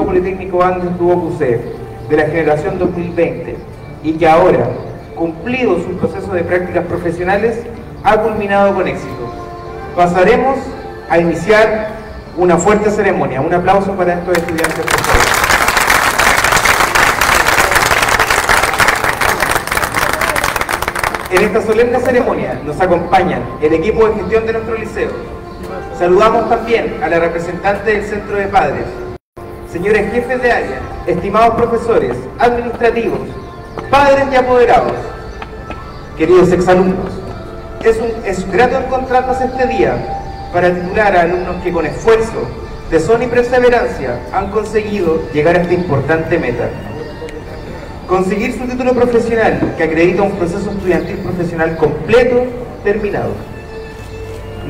Politécnico Andes tuvo QC de la generación 2020 y que ahora, cumplido su proceso de prácticas profesionales, ha culminado con éxito. Pasaremos a iniciar una fuerte ceremonia. Un aplauso para estos estudiantes, por. En esta solemne ceremonia nos acompañan el equipo de gestión de nuestro liceo. Saludamos también a la representante del Centro de Padres, señores jefes de área, estimados profesores, administrativos, padres y apoderados, queridos exalumnos. Es, un, es grato encontrarnos este día para titular a alumnos que con esfuerzo, tesón y perseverancia han conseguido llegar a esta importante meta. Conseguir su título profesional que acredita un proceso estudiantil profesional completo, terminado.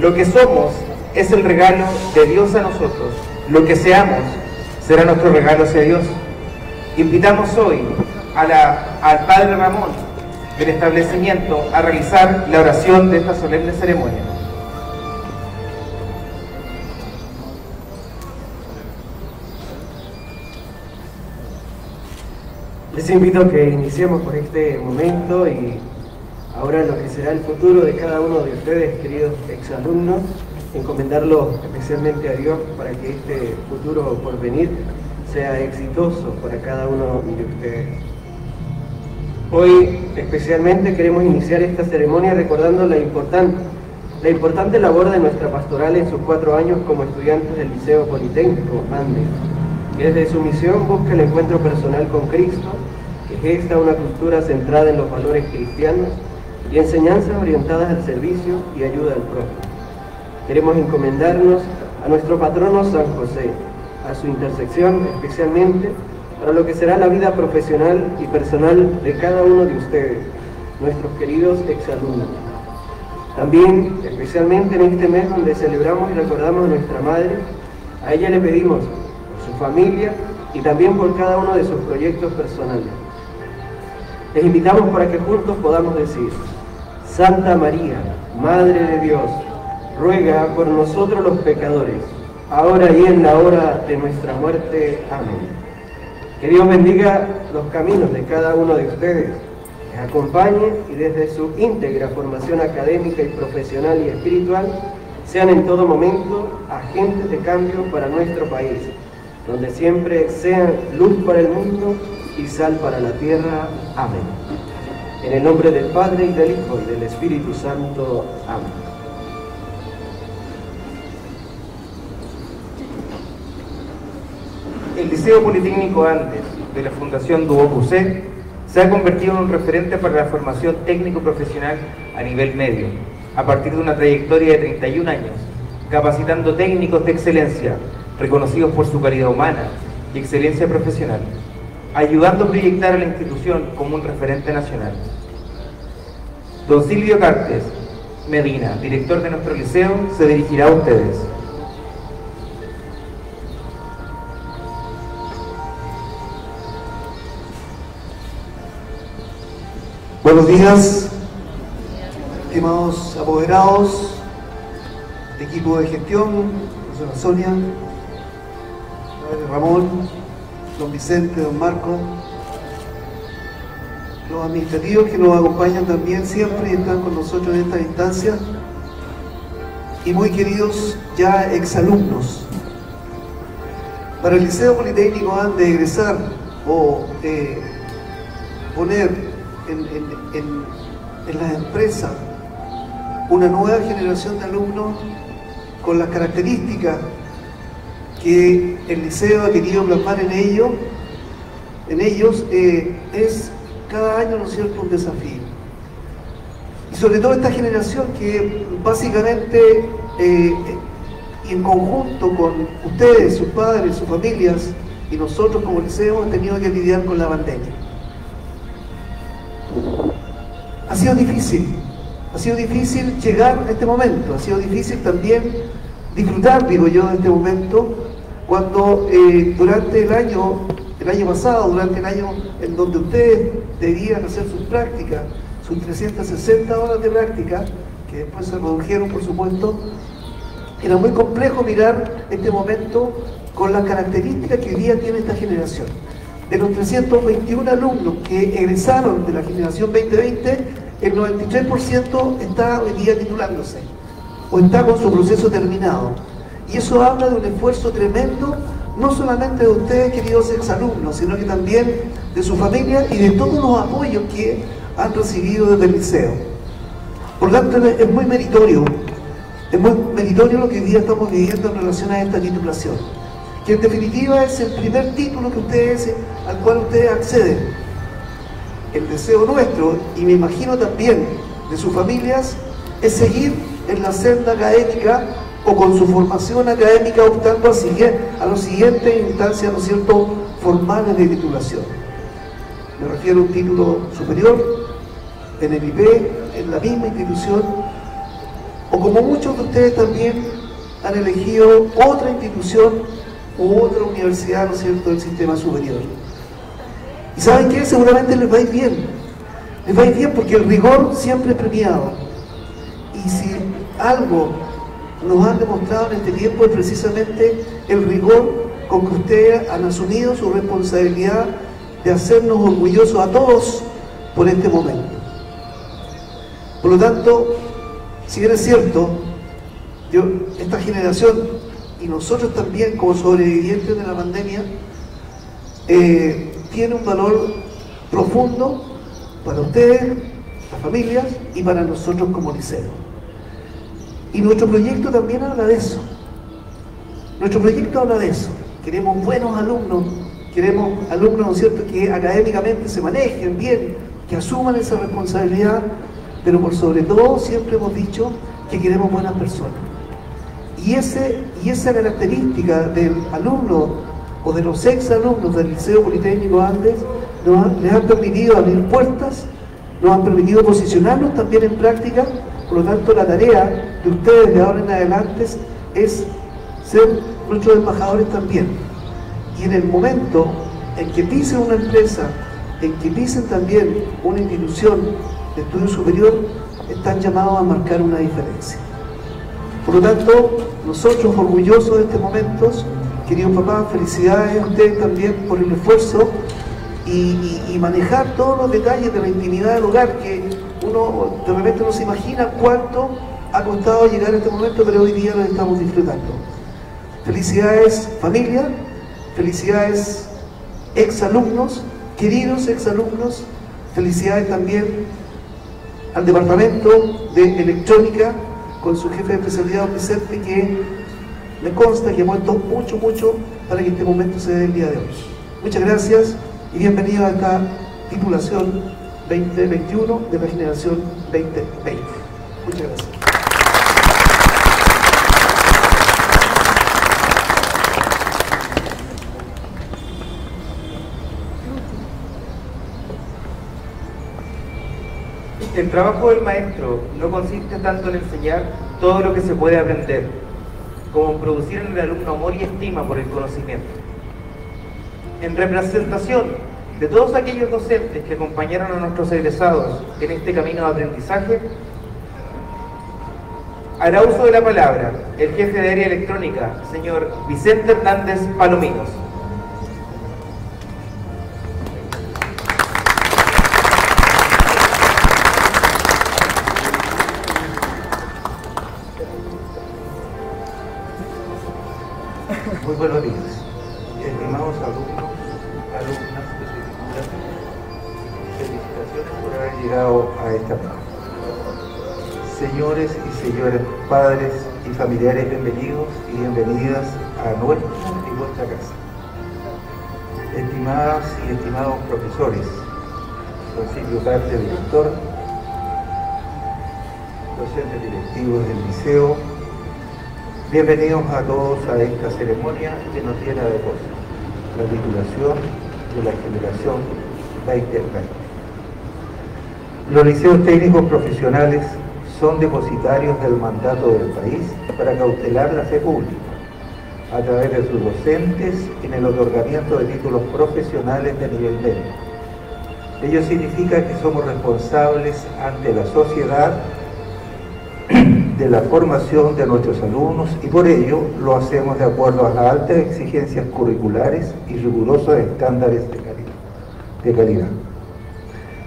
Lo que somos es el regalo de Dios a nosotros. Lo que seamos será nuestro regalo hacia Dios. Invitamos hoy al Padre Ramón del establecimiento a realizar la oración de esta solemne ceremonia. Les invito a que iniciemos por este momento y ahora lo que será el futuro de cada uno de ustedes, queridos exalumnos, encomendarlo especialmente a Dios para que este futuro por venir sea exitoso para cada uno de ustedes. Hoy especialmente queremos iniciar esta ceremonia recordando la importante, la importante labor de nuestra pastoral en sus cuatro años como estudiantes del Liceo Politécnico Andes que desde su misión busca el encuentro personal con Cristo, que gesta una cultura centrada en los valores cristianos y enseñanzas orientadas al servicio y ayuda al prójimo. Queremos encomendarnos a nuestro patrono San José, a su intersección especialmente para lo que será la vida profesional y personal de cada uno de ustedes, nuestros queridos exalumnos. También, especialmente en este mes donde celebramos y recordamos a nuestra Madre, a ella le pedimos su familia y también por cada uno de sus proyectos personales. Les invitamos para que juntos podamos decir, Santa María, Madre de Dios, ruega por nosotros los pecadores, ahora y en la hora de nuestra muerte. Amén. Que Dios bendiga los caminos de cada uno de ustedes, les acompañe y desde su íntegra formación académica y profesional y espiritual, sean en todo momento agentes de cambio para nuestro país donde siempre sean luz para el mundo y sal para la tierra. Amén. En el nombre del Padre y del Hijo y del Espíritu Santo. Amén. Liceo Politécnico Andes de la Fundación C se ha convertido en un referente para la formación técnico-profesional a nivel medio, a partir de una trayectoria de 31 años, capacitando técnicos de excelencia reconocidos por su calidad humana y excelencia profesional, ayudando a proyectar a la institución como un referente nacional. Don Silvio Cartes Medina, director de nuestro liceo, se dirigirá a ustedes. Buenos días, estimados apoderados, equipo de gestión, profesora Sonia, Ramón, don Vicente, don Marco, los administrativos que nos acompañan también siempre y están con nosotros en esta instancia, y muy queridos ya exalumnos. Para el Liceo Politécnico han de egresar o poner en, las empresas una nueva generación de alumnos con las características que el liceo ha querido plasmar en ellos, en ellos eh, es cada año, ¿no cierto?, un desafío. Y sobre todo esta generación que básicamente eh, en conjunto con ustedes, sus padres, sus familias y nosotros como liceo hemos tenido que lidiar con la pandemia. Ha sido difícil, ha sido difícil llegar a este momento, ha sido difícil también disfrutar, digo yo, de este momento, cuando eh, durante el año, el año pasado, durante el año en donde ustedes debían hacer sus prácticas, sus 360 horas de práctica, que después se redujeron por supuesto, era muy complejo mirar este momento con las características que hoy día tiene esta generación. De los 321 alumnos que egresaron de la generación 2020, el 93% está hoy día titulándose o está con su proceso terminado. Y eso habla de un esfuerzo tremendo, no solamente de ustedes, queridos exalumnos, sino que también de su familia y de todos los apoyos que han recibido desde el liceo. Por tanto, es muy meritorio, es muy meritorio lo que hoy día estamos viviendo en relación a esta titulación, que en definitiva es el primer título que ustedes, al cual ustedes acceden. El deseo nuestro, y me imagino también de sus familias, es seguir en la senda académica o con su formación académica optando a, a las siguientes instancias, ¿no es cierto?, formales de titulación. Me refiero a un título superior, en el IP, en la misma institución, o como muchos de ustedes también han elegido otra institución u otra universidad, ¿no cierto?, del sistema superior. ¿Y saben qué? Seguramente les va a ir bien. Les va a ir bien porque el rigor siempre es premiado. Y si algo nos han demostrado en este tiempo es precisamente el rigor con que ustedes han asumido su responsabilidad de hacernos orgullosos a todos por este momento. Por lo tanto, si bien es cierto, yo, esta generación y nosotros también como sobrevivientes de la pandemia, eh, tiene un valor profundo para ustedes, las familias y para nosotros como liceo. Y nuestro proyecto también habla de eso. Nuestro proyecto habla de eso. Queremos buenos alumnos, queremos alumnos, ¿no es cierto?, que académicamente se manejen bien, que asuman esa responsabilidad, pero por sobre todo siempre hemos dicho que queremos buenas personas. Y, ese, y esa característica del alumno o de los ex alumnos del Liceo Politécnico Andes nos les han permitido abrir puertas, nos han permitido posicionarnos también en práctica por lo tanto, la tarea de ustedes de ahora en adelante es ser nuestros embajadores también. Y en el momento en que pisen una empresa, en que pisen también una institución de estudio superior, están llamados a marcar una diferencia. Por lo tanto, nosotros orgullosos de este momento, queridos papás, felicidades a ustedes también por el esfuerzo y, y manejar todos los detalles de la intimidad del hogar que uno de repente no se imagina cuánto ha costado llegar a este momento, pero hoy día lo estamos disfrutando. Felicidades familia, felicidades exalumnos, queridos exalumnos, felicidades también al departamento de electrónica con su jefe de especialidad Vicente que me consta que ha muerto mucho, mucho para que este momento se dé el día de hoy. Muchas gracias y bienvenido a esta titulación 2021 de la generación 2020. Muchas gracias. El trabajo del maestro no consiste tanto en enseñar todo lo que se puede aprender, como producir en el alumno amor y estima por el conocimiento. En representación de todos aquellos docentes que acompañaron a nuestros egresados en este camino de aprendizaje, hará uso de la palabra el jefe de área electrónica, señor Vicente Hernández Palominos. Y bienvenidas a nuestra y vuestra casa. Estimadas y estimados profesores, Silvio Carte, director, docentes directivos del liceo, bienvenidos a todos a esta ceremonia que nos llena de cosas, la titulación de la generación 2020. Los liceos técnicos profesionales son depositarios del mandato del país para cautelar la fe pública a través de sus docentes en el otorgamiento de títulos profesionales de nivel medio. Ello significa que somos responsables ante la sociedad de la formación de nuestros alumnos y por ello lo hacemos de acuerdo a las altas exigencias curriculares y rigurosos estándares de calidad. De calidad.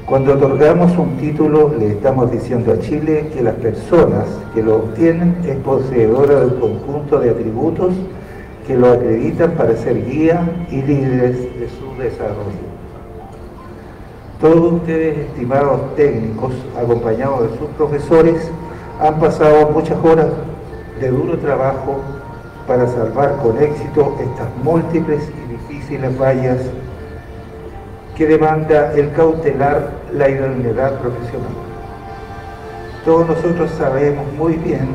Cuando otorgamos un título le estamos diciendo a Chile que las personas que lo obtienen es poseedora de un conjunto de atributos que lo acreditan para ser guía y líderes de su desarrollo. Todos ustedes, estimados técnicos, acompañados de sus profesores, han pasado muchas horas de duro trabajo para salvar con éxito estas múltiples y difíciles vallas que demanda el cautelar la idoneidad profesional. Todos nosotros sabemos muy bien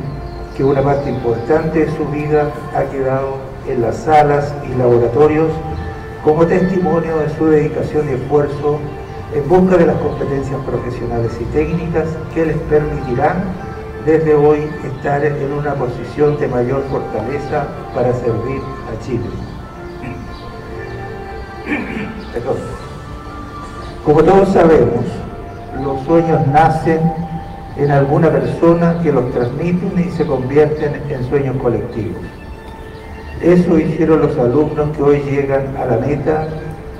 que una parte importante de su vida ha quedado en las salas y laboratorios como testimonio de su dedicación y esfuerzo en busca de las competencias profesionales y técnicas que les permitirán desde hoy estar en una posición de mayor fortaleza para servir a Chile. Como todos sabemos, los sueños nacen en alguna persona que los transmiten y se convierten en sueños colectivos. Eso hicieron los alumnos que hoy llegan a la meta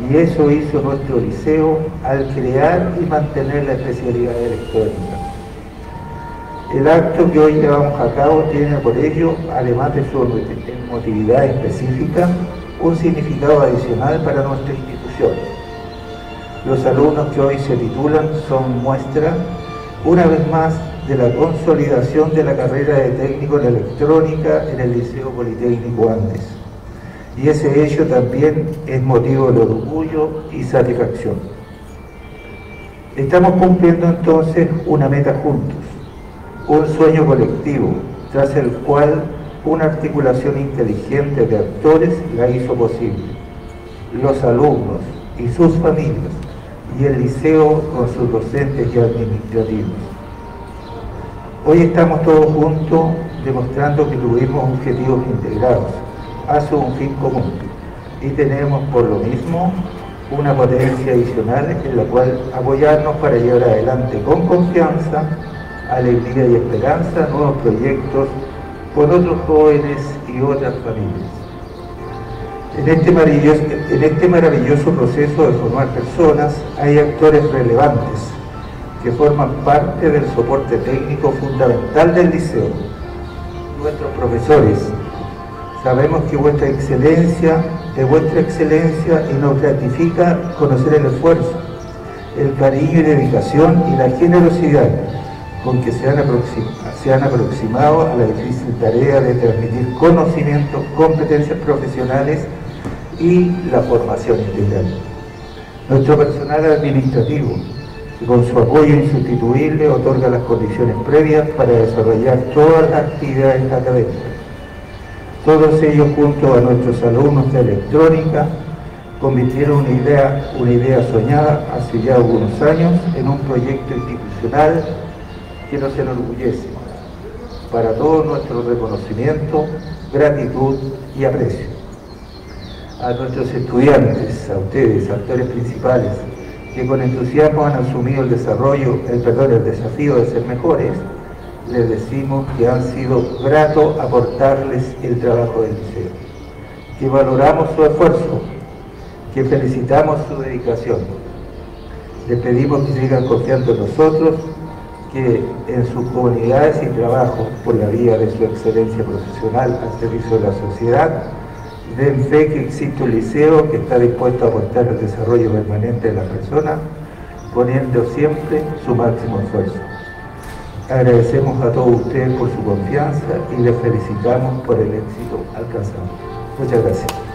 y eso hizo nuestro liceo al crear y mantener la especialidad electrónica. El acto que hoy llevamos a cabo tiene por ello, además de su emotividad específica, un significado adicional para nuestra institución. Los alumnos que hoy se titulan son muestra, una vez más, de la consolidación de la carrera de técnico en electrónica en el Liceo Politécnico Andes. Y ese hecho también es motivo de orgullo y satisfacción. Estamos cumpliendo entonces una meta juntos, un sueño colectivo, tras el cual una articulación inteligente de actores la hizo posible. Los alumnos y sus familias, y el liceo con sus docentes y administrativos. Hoy estamos todos juntos demostrando que tuvimos objetivos integrados hacia un fin común y tenemos por lo mismo una potencia adicional en la cual apoyarnos para llevar adelante con confianza, alegría y esperanza nuevos proyectos con otros jóvenes y otras familias. En este, maravilloso, en este maravilloso proceso de formar personas hay actores relevantes que forman parte del soporte técnico fundamental del liceo. Nuestros profesores, sabemos que vuestra excelencia es vuestra excelencia y nos gratifica conocer el esfuerzo, el cariño y dedicación y la generosidad con que se han aproximado a la difícil tarea de transmitir conocimientos, competencias profesionales y la formación integral. Nuestro personal administrativo, con su apoyo insustituible otorga las condiciones previas para desarrollar todas las actividades académicas. Todos ellos junto a nuestros alumnos de electrónica convirtieron una idea, una idea soñada hace ya algunos años en un proyecto institucional que nos enorgullece. Para todo nuestro reconocimiento, gratitud y aprecio. A nuestros estudiantes, a ustedes, actores principales, que con entusiasmo han asumido el desarrollo, el perdón, el desafío de ser mejores, les decimos que han sido grato aportarles el trabajo del liceo, que valoramos su esfuerzo, que felicitamos su dedicación. Les pedimos que sigan confiando en nosotros, que en sus comunidades y trabajo, por la vía de su excelencia profesional al servicio de la sociedad, den fe que existe un liceo que está dispuesto a aportar el desarrollo permanente de la persona, poniendo siempre su máximo esfuerzo. Agradecemos a todos ustedes por su confianza y les felicitamos por el éxito alcanzado. Muchas gracias.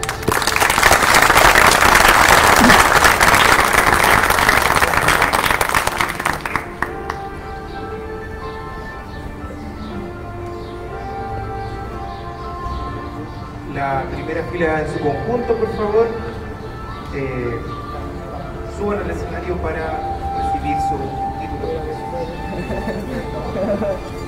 Primera fila en su conjunto, por favor. Eh, suban al escenario para recibir su título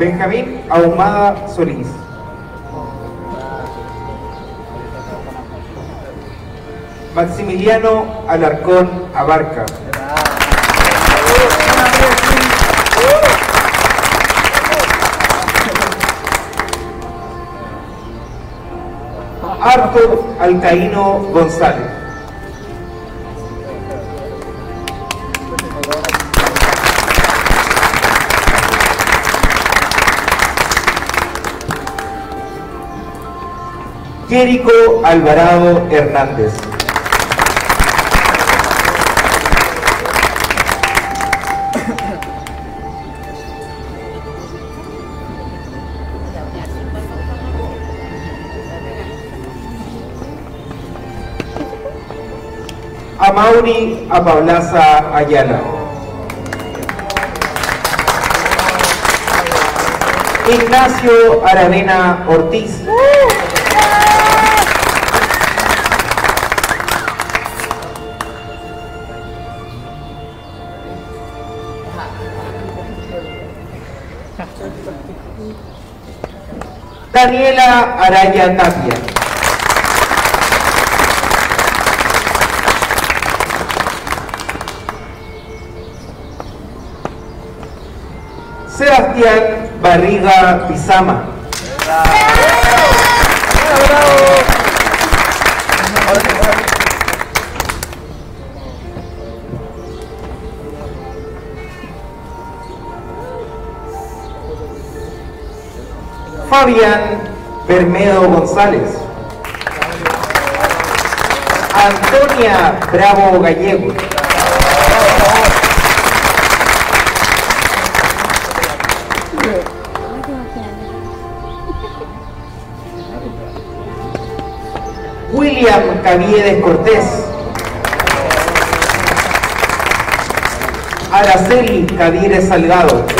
Benjamín Ahumada Solís. Maximiliano Alarcón Abarca. Arthur Alcaíno González. Jerico Alvarado Hernández. Amauri Apablaza Ayala. Ignacio Aravena Ortiz. Daniela Araya Tapia. Sebastián Barriga Pizama. Fabián Bermedo González. Antonia Bravo Gallego. William Caviedes Cortés. Araceli Cavieres Salgado.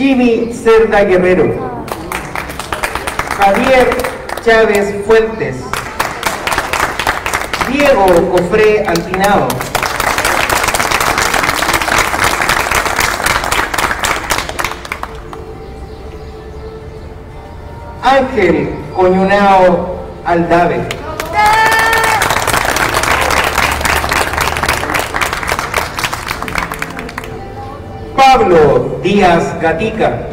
Jimmy Cerda Guerrero. Javier Chávez Fuentes. Diego Cofré Antinado. Ángel Coñunao Aldave. Pablo Díaz Gatica.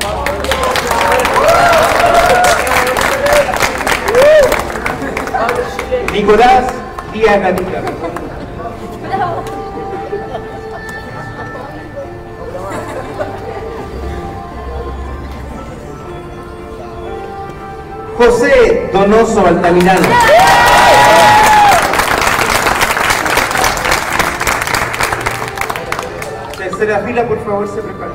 Nicolás Díaz Gatica. José Donoso Altamirano. Tercera fila, por favor, se prepara.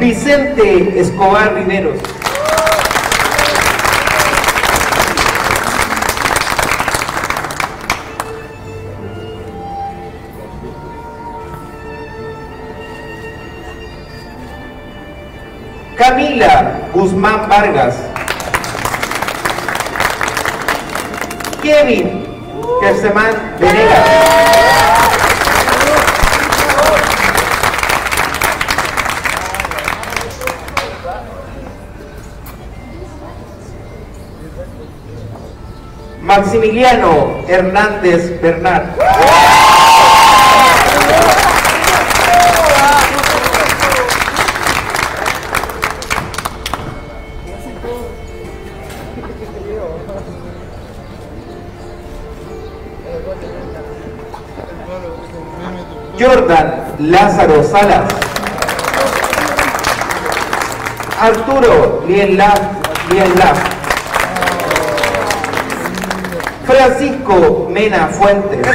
Vicente Escobar Riveros. Camila Guzmán Vargas. Kevin Gersemán Venegas. Maximiliano Hernández Bernal. Lázaro Salas. Arturo Lienlaf, Lienlaf. Francisco Mena Fuentes.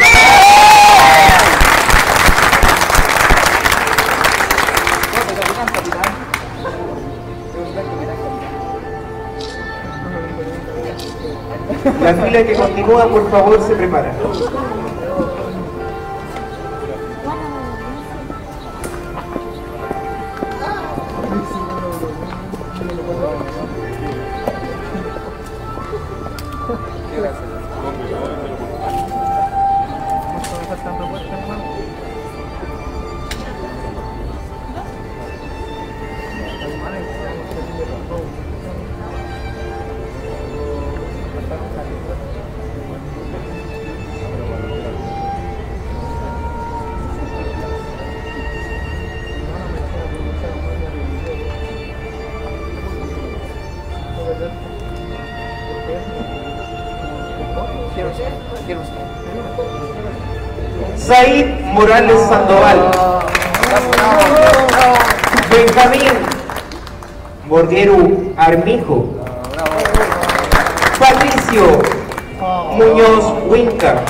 La fila que continúa, por favor, se prepara. Said Morales Sandoval. Benjamín Borguero Armijo. Patricio Muñoz Winca.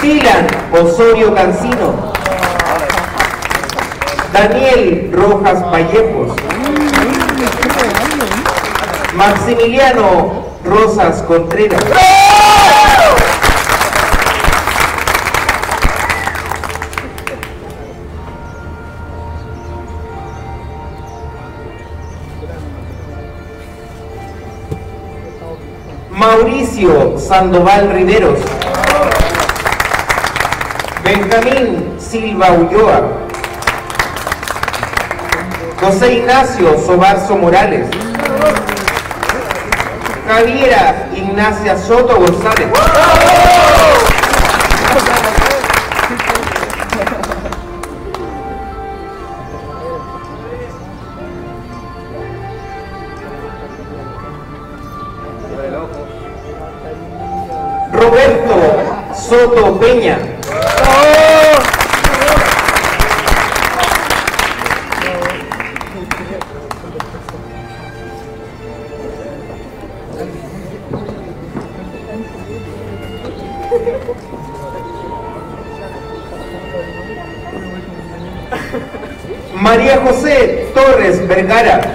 Dylan Osorio Cancino. Daniel Rojas Vallejos. Maximiliano Rosas Contreras. Mauricio Sandoval Riveros. Benjamín Silva Ulloa. José Ignacio Sobarzo Morales. Javiera Ignacia Soto González. Peña. María José Torres Vergara.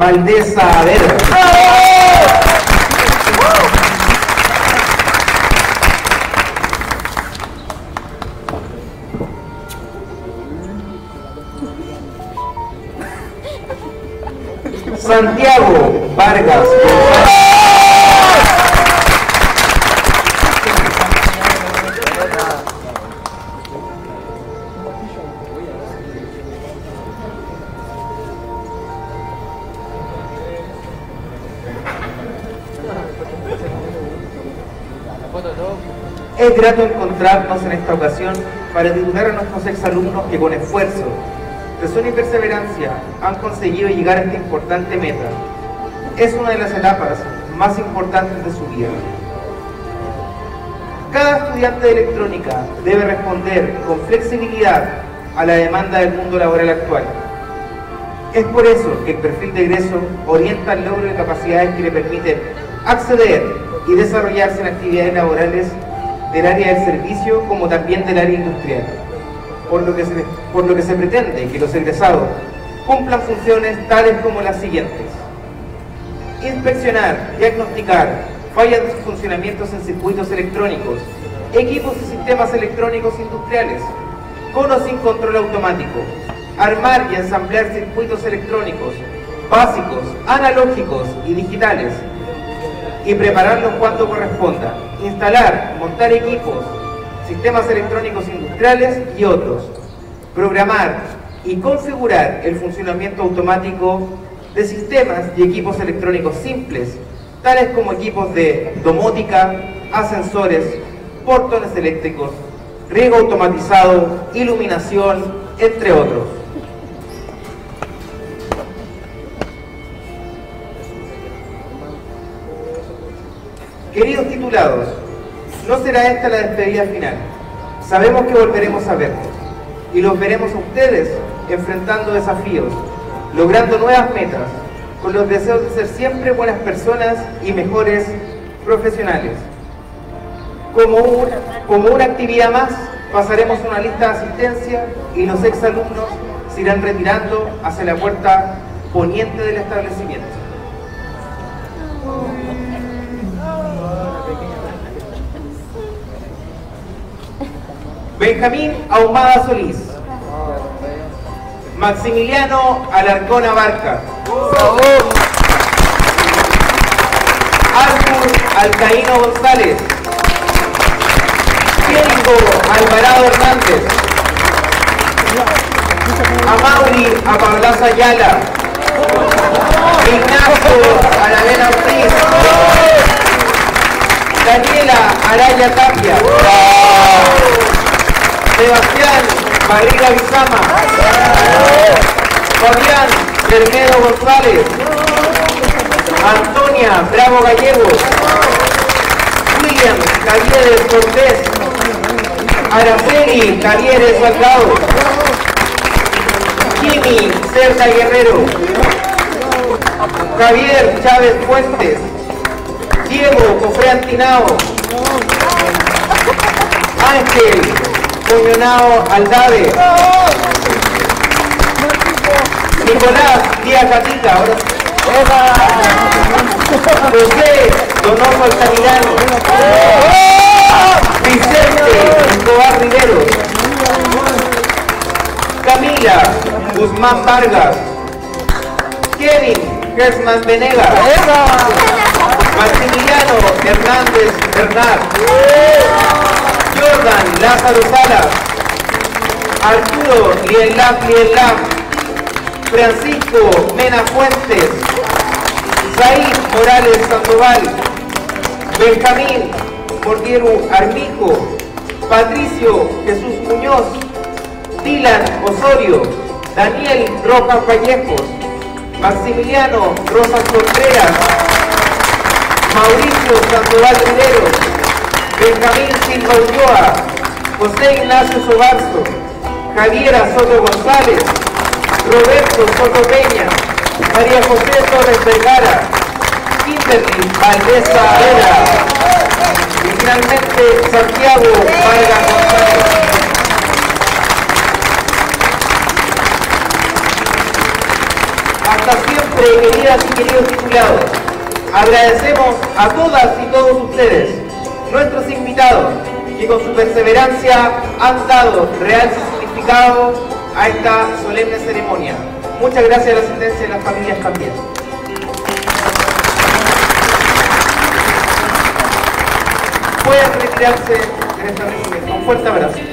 Valdés Saavedra. Santiago Vargas. Es grato encontrarnos en esta ocasión para divulgar a nuestros exalumnos que con esfuerzo, tesón y perseverancia han conseguido llegar a esta importante meta. Es una de las etapas más importantes de su vida. Cada estudiante de electrónica debe responder con flexibilidad a la demanda del mundo laboral actual. Es por eso que el perfil de egreso orienta el logro de capacidades que le permiten acceder y desarrollarse en actividades laborales del área del servicio como también del área industrial, por lo que se, por lo que se pretende que los egresados cumplan funciones tales como las siguientes. inspeccionar, diagnosticar fallas de sus funcionamientos en circuitos electrónicos, equipos y sistemas electrónicos industriales, con o sin control automático, armar y ensamblar circuitos electrónicos básicos, analógicos y digitales y prepararlos cuando corresponda, instalar, montar equipos, sistemas electrónicos industriales y otros, programar y configurar el funcionamiento automático de sistemas y equipos electrónicos simples, tales como equipos de domótica, ascensores, portones eléctricos, riego automatizado, iluminación, entre otros. Queridos titulados, no será esta la despedida final. Sabemos que volveremos a verlos y los veremos a ustedes enfrentando desafíos, logrando nuevas metas, con los deseos de ser siempre buenas personas y mejores profesionales. Como, como una actividad más, pasaremos una lista de asistencia y los exalumnos se irán retirando hacia la puerta poniente del establecimiento. Benjamín Ahumada Solís. Maximiliano Alarcón Abarca. Arthur Alcaíno González. Diego Alvarado Hernández. Amauri Apablaza Ayala. Ignacio Aravena Ortiz. Daniela Araya Tapia. Sebastián Barriga Bizama, Fabián Bermedo González, Antonia Bravo Gallegos, William Calieres Cortés, Araceli Calieres Salgado, Jimmy Cerda Guerrero, Javier Chávez Fuentes, Diego Cofre Antinao, Ángel Coñonao Aldave. Nicolás Díaz Catita, José Donoso Altamirano. Vicente Escobar Rivero. Camila Guzmán Vargas. Kevin Gersman Venegas. Maximiliano Hernández Bernard. Jordan Lázaro Salas, Arturo Lielap Lielap, Francisco Mena Fuentes, Zaid Morales Sandoval, Benjamín Mordiero Armijo, Patricio Jesús Muñoz, Dylan Osorio, Daniel Rojas Vallejos, Maximiliano Rosas Contreras, Mauricio Sandoval Rivero, Benjamín Silva Ulloa, José Ignacio Sobarzo, Javiera Soto González, Roberto Soto Peña, María José Torres Vergara, Kimberly Valdesa Era y finalmente Santiago Vargas González. Hasta siempre, queridas y queridos titulados. Agradecemos a todas y todos ustedes nuestros invitados que con su perseverancia han dado real significado a esta solemne ceremonia. Muchas gracias a la asistencia de las familias también. Pueden retirarse en esta. Un fuerte abrazo.